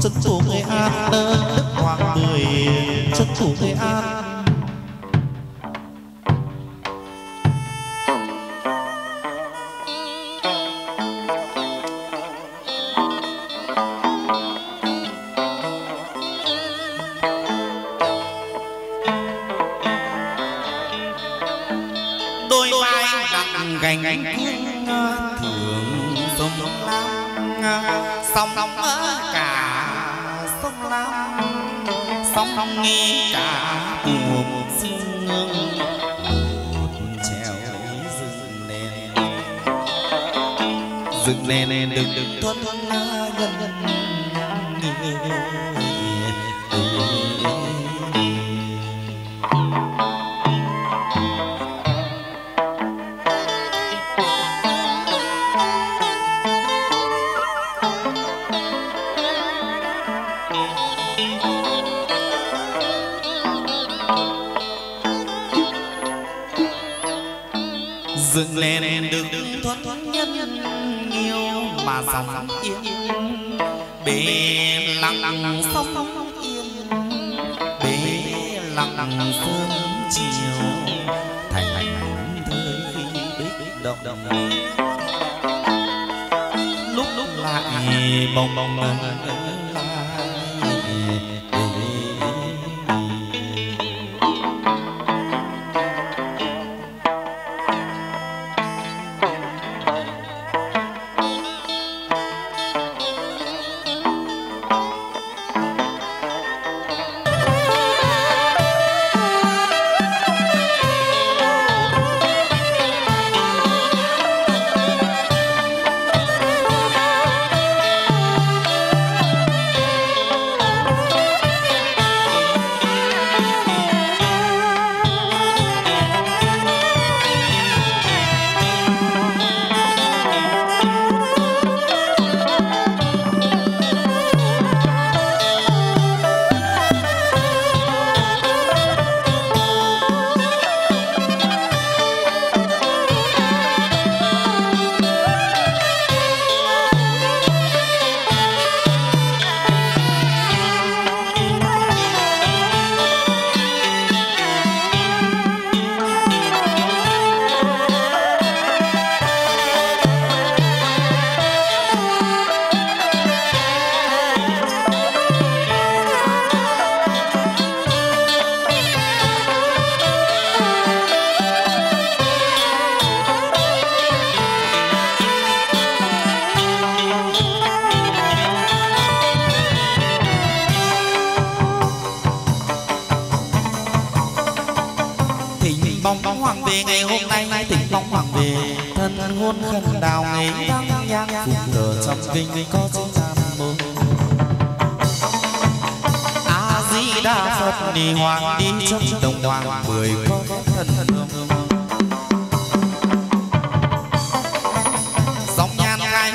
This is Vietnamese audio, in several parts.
dân chủ nghệ an đức hoàng mười dân chủ nghệ an không nghi cả buồm dương một trèo dựng lên. Dựng lên đừng đừng tuân dựng lên đừng thuận nhân nhiều mà dòng yên. Bể lặng lặng sông yên. Bể lặng lặng sớm chiều. Thành thơ khi bích động. Lúc lúc lại bồng bồng bồng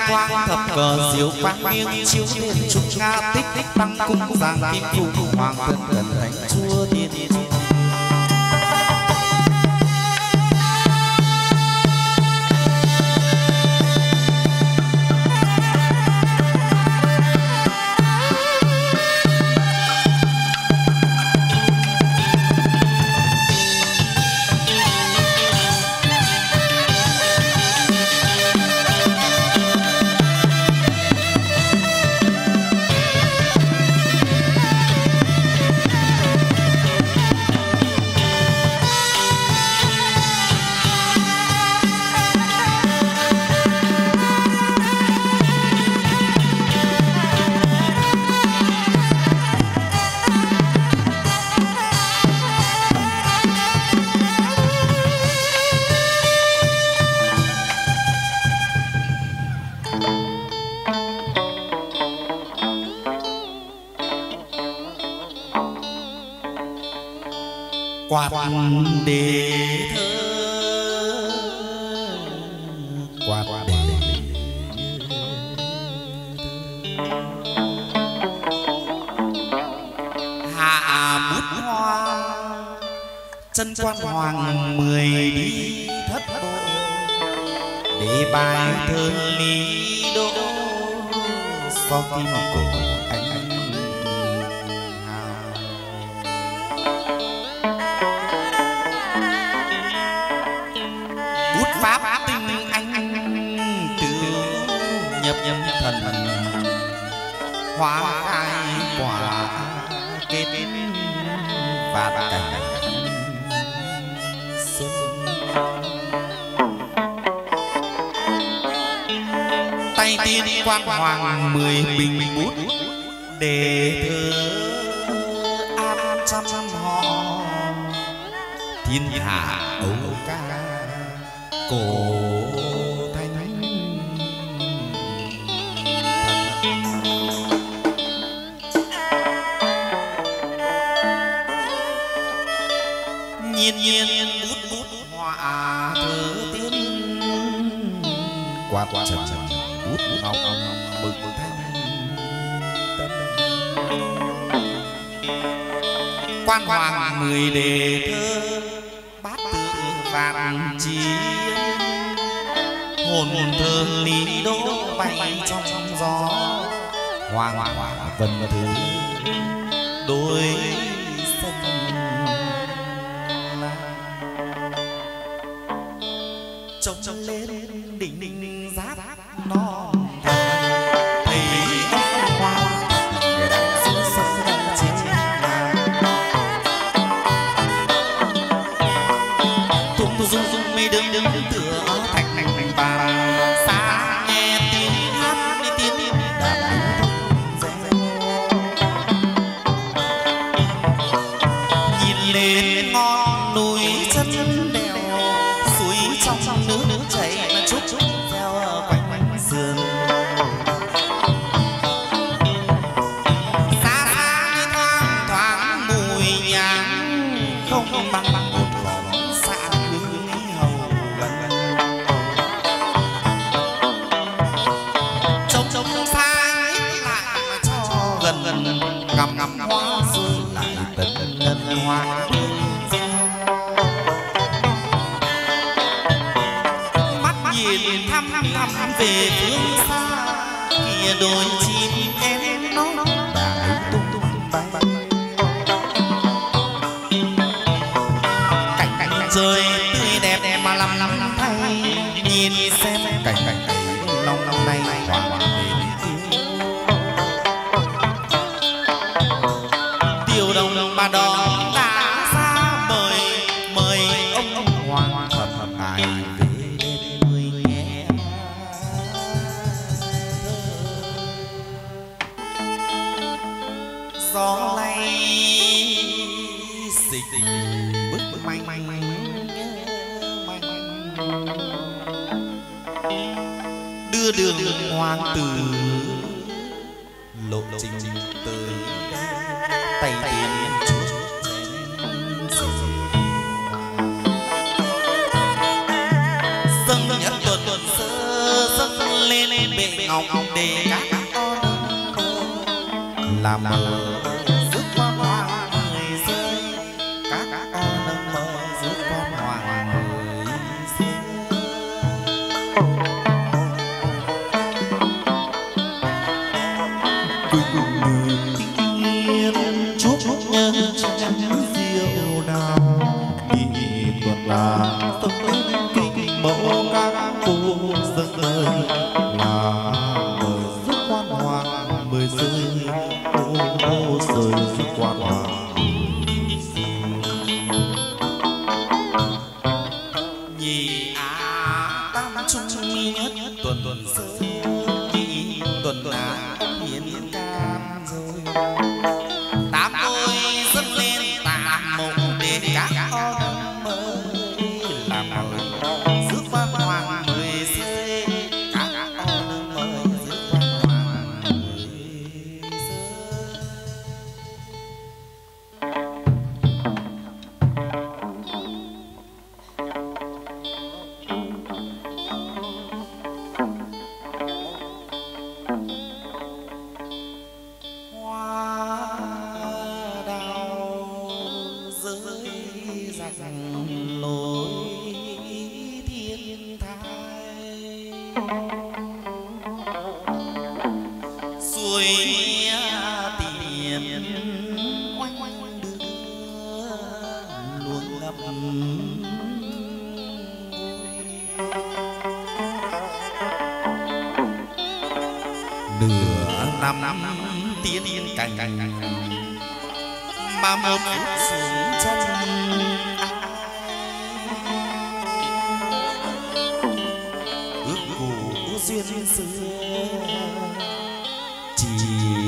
quang thập cờ diệu quang miên chiếu thiên trung nga tích tích tăng cung giang kim phụ hoàng thân thần thánh chúa thiên thiên đề thơ qua đề hạ bút hoa, chân quan hoàng mười đi thất bộ. Để bài thơ lý đỗ sau kim cổ hóa khai quả kết và cảnh tay tiên quang hoàng mười bình bút để thơ an trăm trăm họ thiên hạ ấu ca, cổ nhiên nhiên bút bút họa thơ tiên. Qua qua trần trần bút bút ong ong mừng mừng thanh quan hoàng mười đề thơ bát tự vạn chi. Hồn hồn thơ lý đỗ bay trong gió. Hoàng hoàng vân thứ. Đôi bang bang. đường hoàng tử lộ trình từ tay tiền dâng nhất tuần sơ dâng lên bệ ngọc để các con làm mờ mẫu các cô dân ơi. City.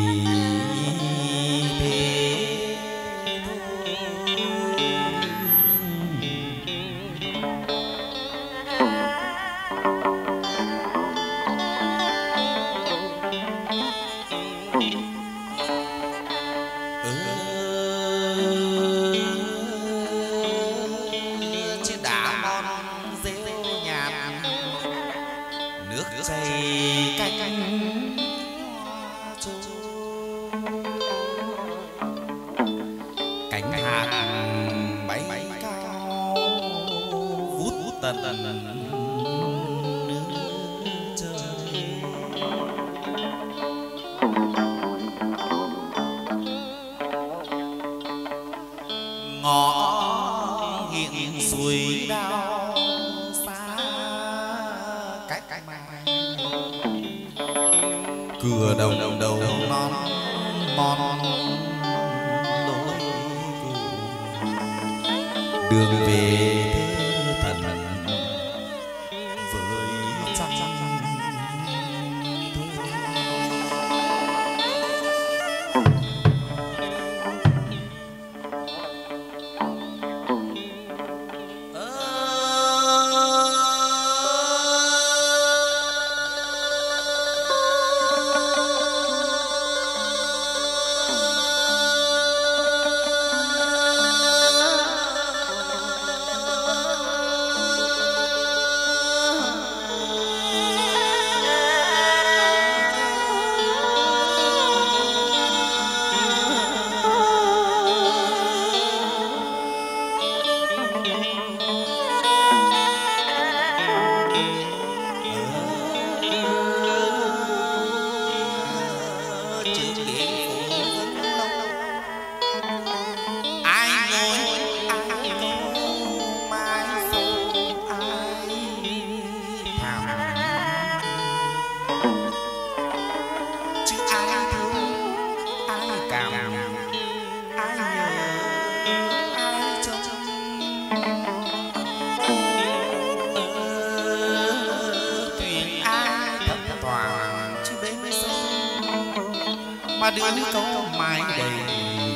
mà đứa câu mai đầy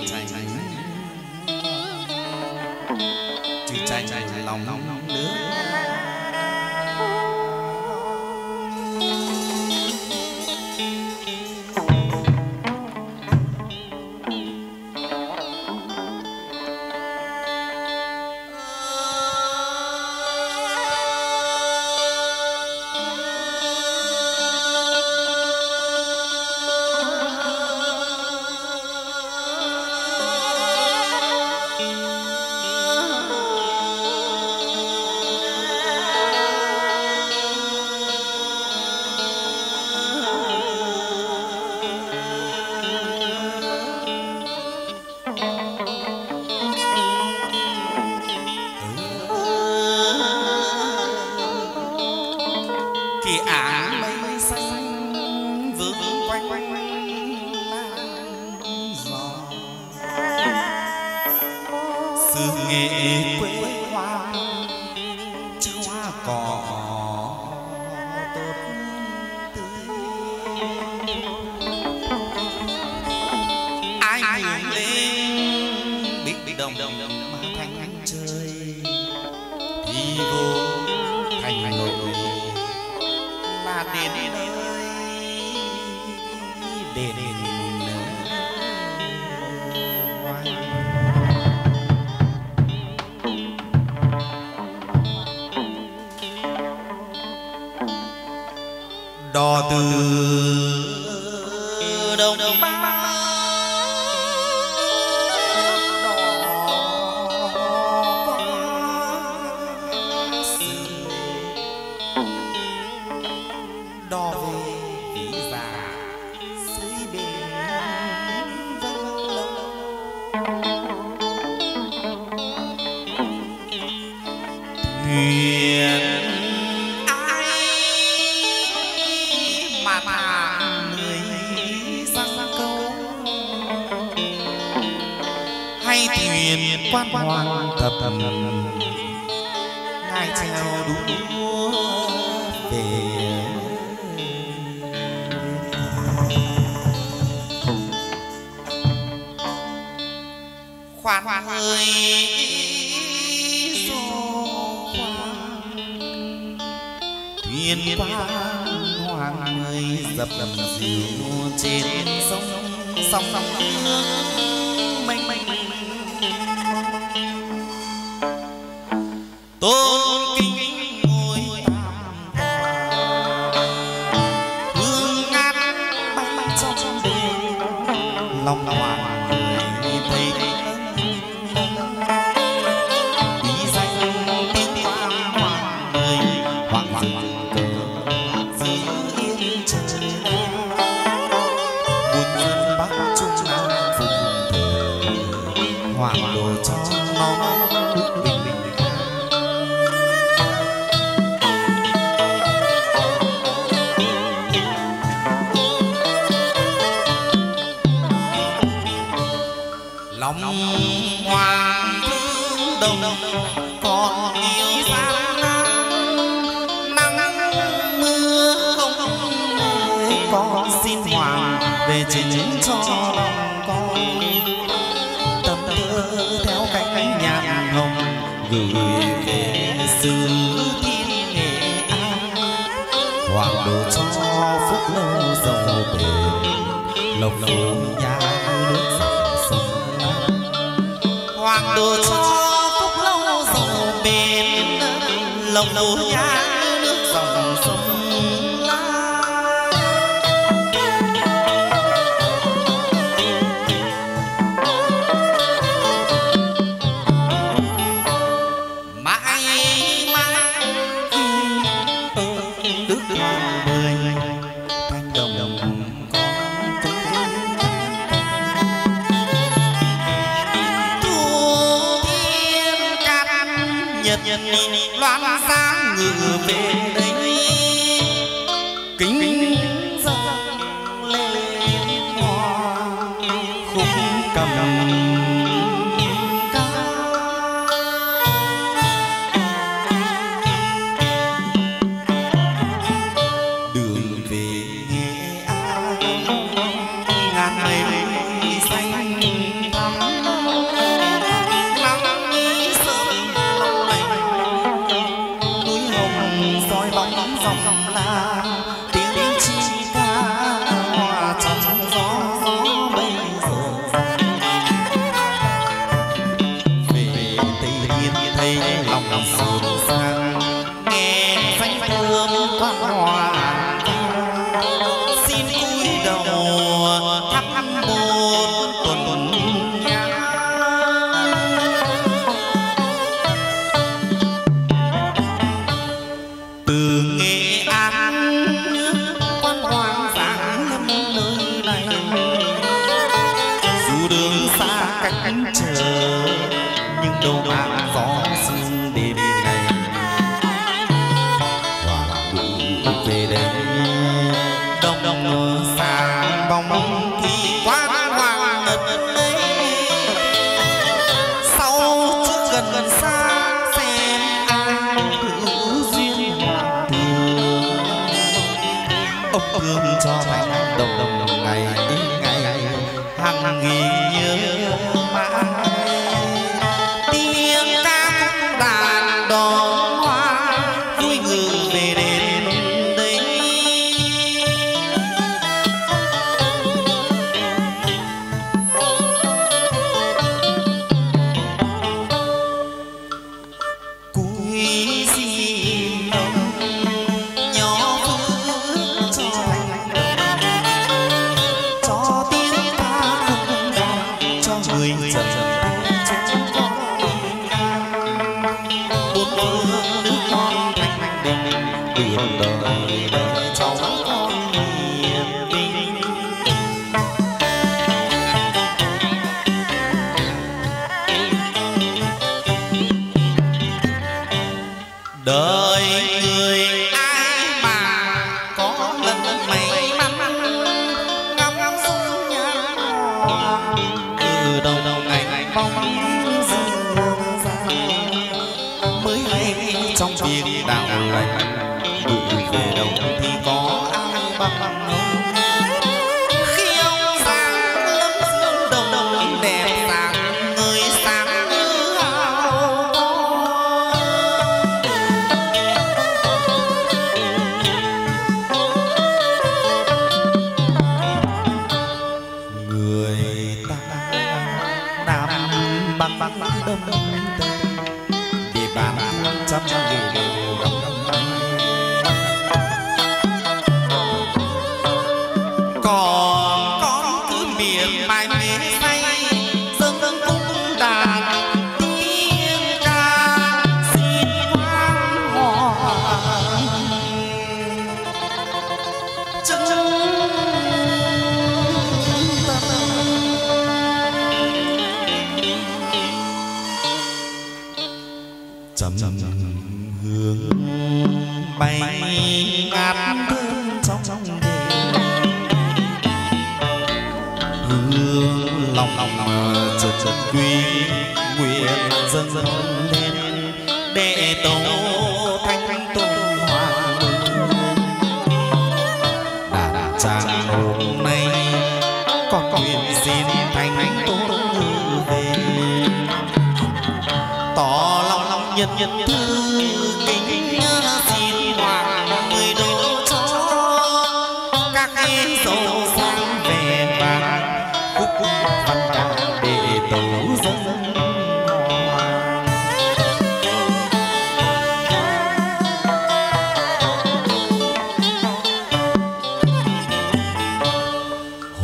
chành chừ chành lòng nóng nước. xưa nghệ quê nghiên quan hoàng tập ngài treo đúng về. Khoan khoan. Ơi thiên quang hoàng người dập dập dìu trên sông sông sông, sông. đầu nha đường về đây. Kính thương con thanh bình biển đời đời cháu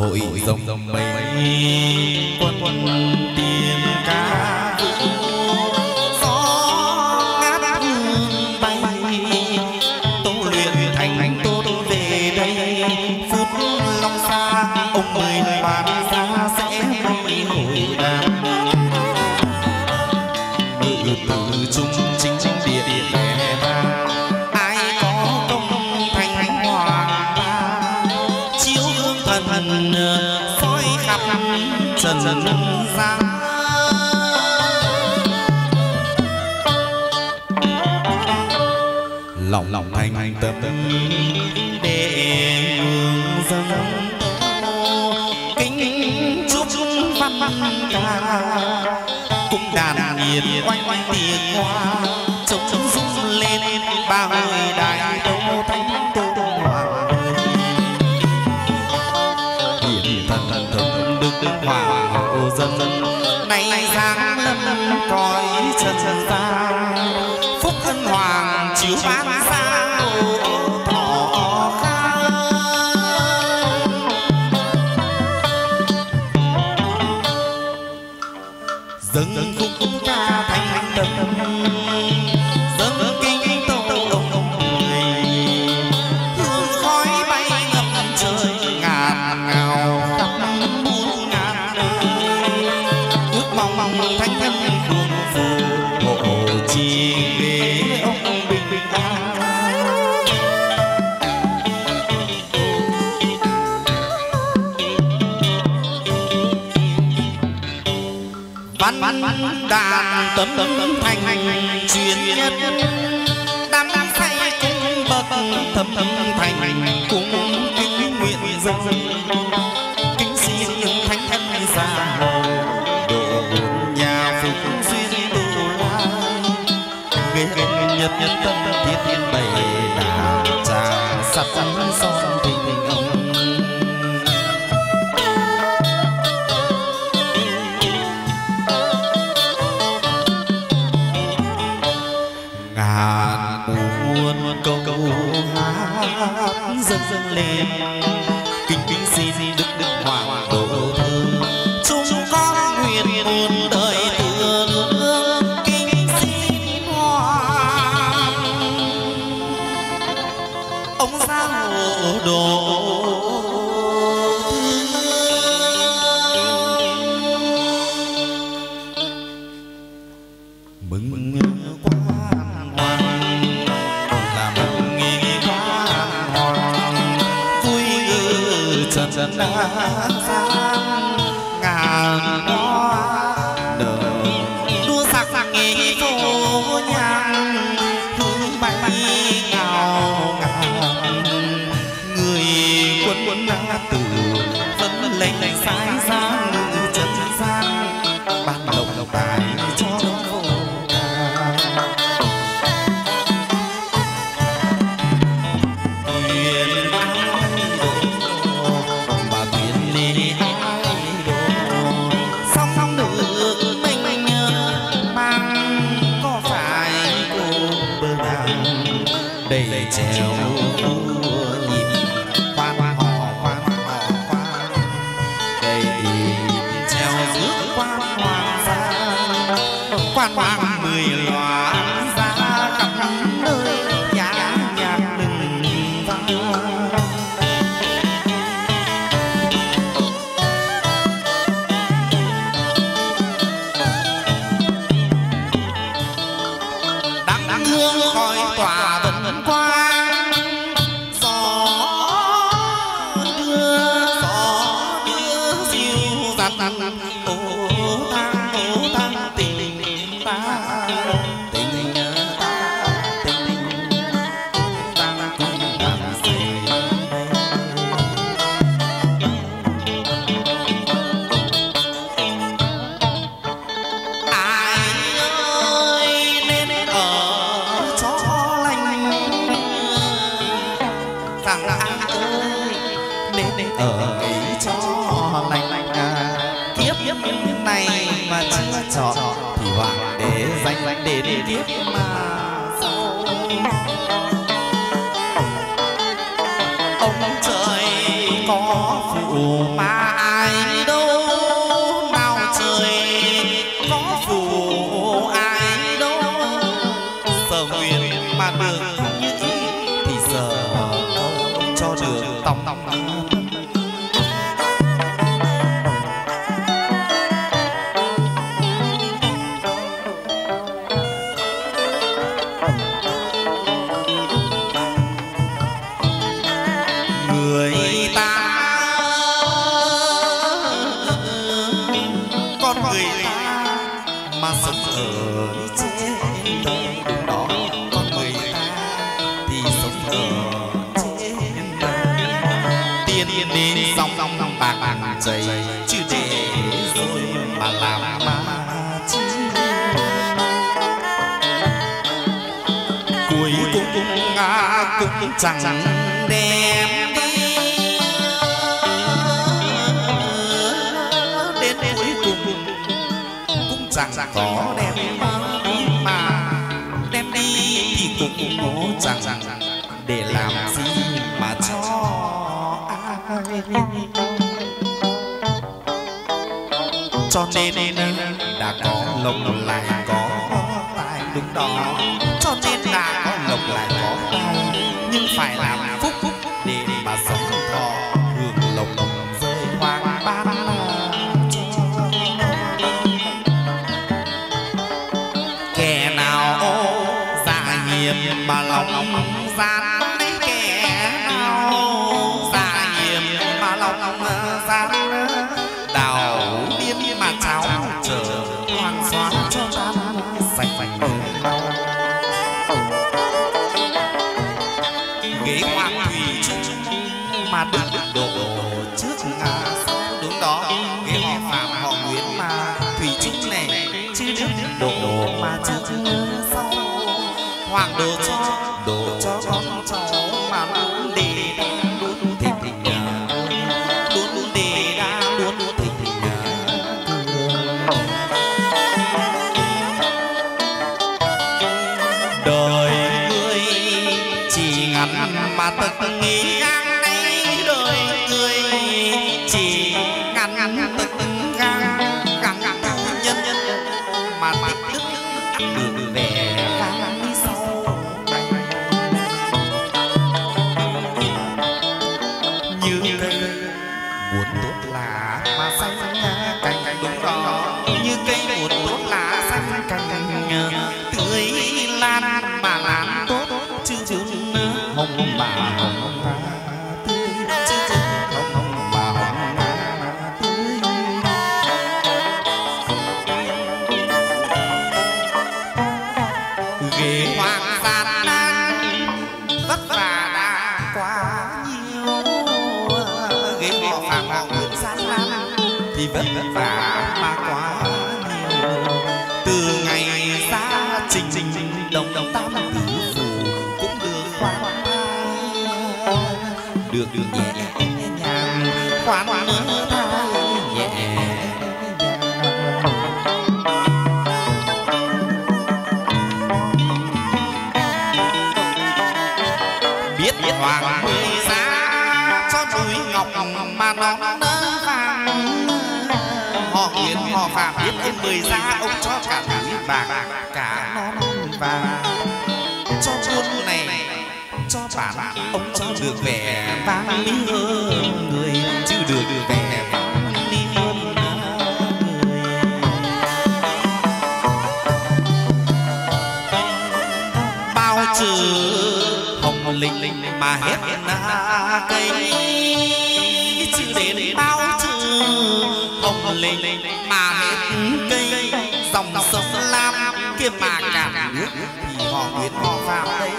hội dòng mây quân tiên ca tập để hương dân kính chúc văn ca cũng đàn nhiệt oanh oanh tiếng hoa trống lên ba đại đấu thanh tôn hoàng hiển thần thần thần đức hậu dân nay giáng lâm cõi trần gian phúc thân hoàng chiếu bán đàn tấm thành truyền nhất đám say cũng bậc thấm thành cũng kính nguyện dân kính xin những thánh thân già hầu độ nhà phục duyên tu lai ghế ghế nhật nhân tâm thiết thiên bày đà trà sạch sẵn son dâng lên. Rằng ai ơi nên ở ấy cho lành kiếp này mà chưa chọn thì hoàng đế danh đến kiếp mà ông trời có phụ mà dày chứ để rồi mà làm mà chi cuối cùng ngã cũng chẳng đem đi. Đến cuối cùng cũng chẳng có đem đi mà. Đem đi thì cũng ngố chẳng để làm gì mà cho ai cho nên đã có lồng lại, có tài đúng đó. Cho nên đã có lồng lại, có tài, nhưng phải làm phúc phúc để mà sống thọ nghĩa họ phạm họ nguyễn mà thủy chung này chứ đức độ mà trước sau. Hoàng đồ đồ cho thì vất vả mà quá nhiều. Từ ngày xa trình trình đồng đồng tam tử phủ cũng được khoan được được nhẹ nhàng khoan khoan thai nhẹ biết hoàng mười giá cho núi ngọc mà nó nỡ phạm mười ra ông cho cả núi bạc, cả non vàng cho buôn này, cho bản ông cho được vẻ vang lý hơn người, chứ được vẻ vang người. Bao trừ hồng linh mà hết na cây, chứ đến bao trừ hồng linh mà mà cả. nước thì họ nguyễn họ phạm đây.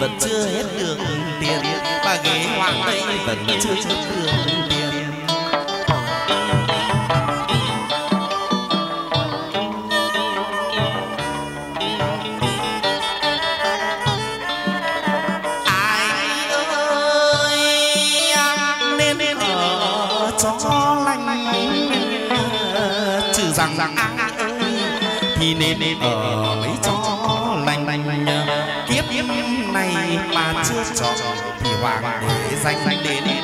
Vẫn chưa hết được tiền và ghế hoàng tây vẫn chưa hết được tiền nên ở mấy cho lành lành kiếp này mà chưa chọn, thì hoàng để danh đến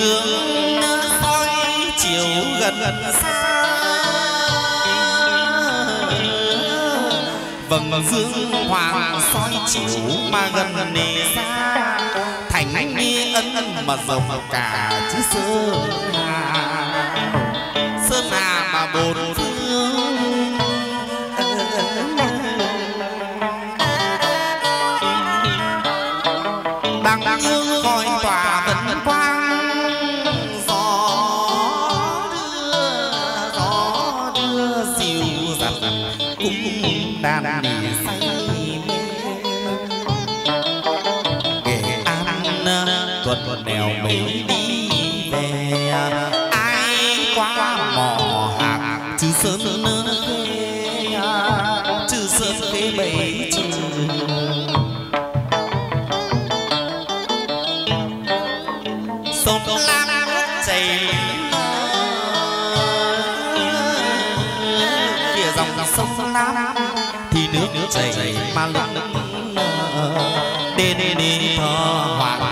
vầng dương soi chiều gần gần xa. Vầng dương hoàng soi chiều mà gần gần nề xa. Thành nghi ân ân mà rộng cả chứ sơn hà. Sơn hà mà bồn mà lững đê đi đê thơ hoàng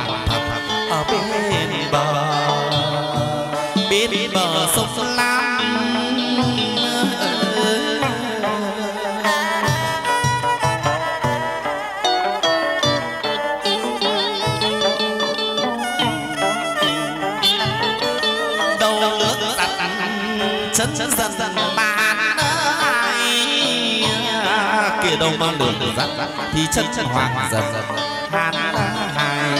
mà nước giặt thì chân chân hoàng dần. dần. Hàn hai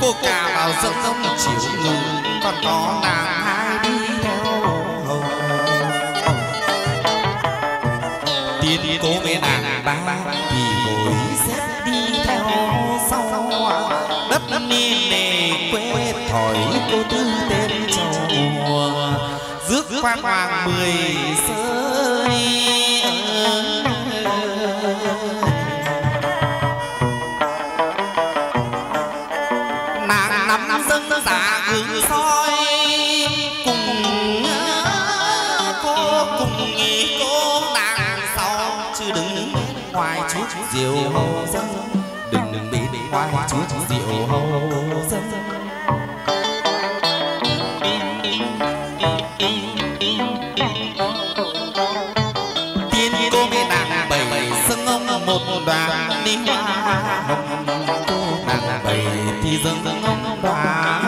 cô cà vào sân sông chiều ngự còn có nàng hai đi theo hầu. Tiên cố mẹ nàng ba thì ngồi xếp đi theo sau đất ni nề quê thỏi cô tư tên trầu rước quan hoàng mười nàng sau. Chứ đừng ngoài chút diệu hậu dân đừng đừng bên ngoài chút rượu hậu dân tiên cô với nàng bảy sưng ông một đoàn. Đi hoa hồng cô nàng bảy thì dâng ông hoa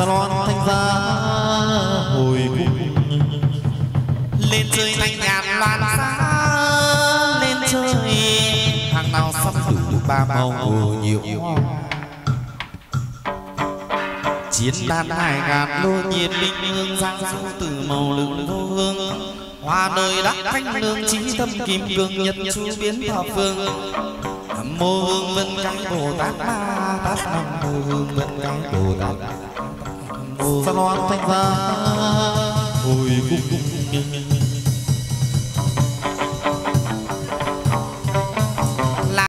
salon thanh gia hồi cung lên chơi thanh nhàn loan xa, lên chơi hàng nào sắp đủ ba màu nhiều chiến đan hải gạt lô nhiệt linh hương giang du từ màu lựng lô hương. Hoa nơi đắc thanh lương trí tâm kim cương nhật chu biến thọ phương. Mô hương vân cái bồ tát ma tát nam mô hương vân cái bồ tát mô sa loan thanh ra. Hồi cung cung